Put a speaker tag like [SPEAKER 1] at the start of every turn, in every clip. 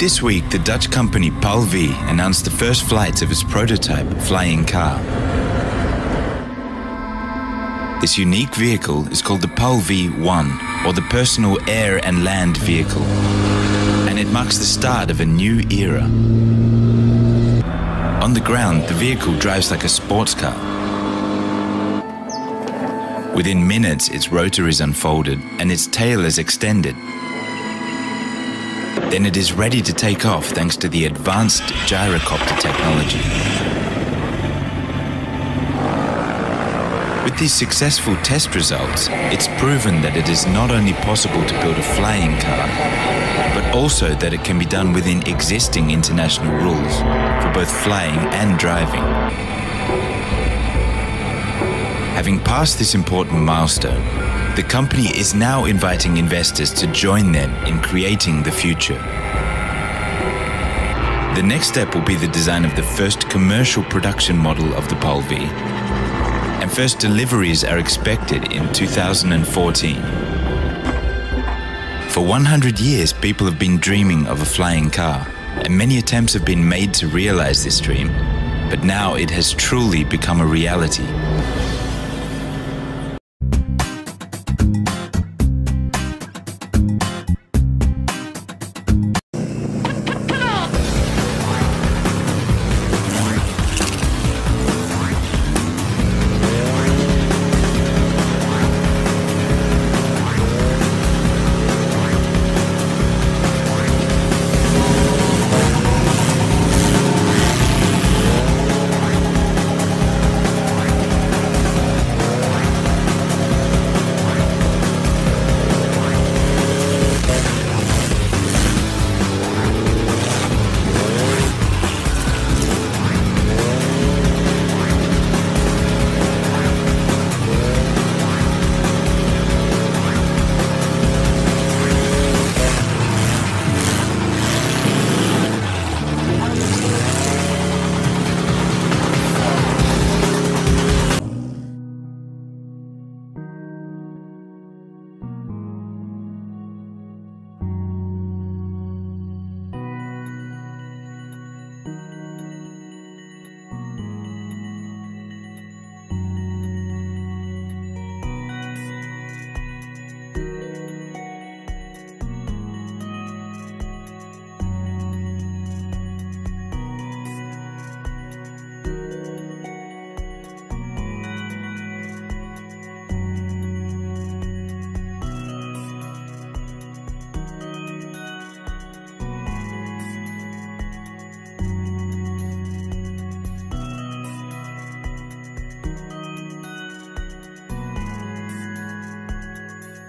[SPEAKER 1] This week, the Dutch company PAL-V announced the first flights of its prototype flying car. This unique vehicle is called the PAL-V1, or the Personal Air and Land Vehicle, and it marks the start of a new era. On the ground, the vehicle drives like a sports car. Within minutes, its rotor is unfolded and its tail is extended. Then it is ready to take off thanks to the advanced gyrocopter technology. With these successful test results, it's proven that it is not only possible to build a flying car, but also that it can be done within existing international rules for both flying and driving. Having passed this important milestone, the company is now inviting investors to join them in creating the future. The next step will be the design of the first commercial production model of the PAL-V, and first deliveries are expected in 2014. For 100 years, people have been dreaming of a flying car, and many attempts have been made to realize this dream, but now it has truly become a reality.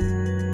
[SPEAKER 1] Bye.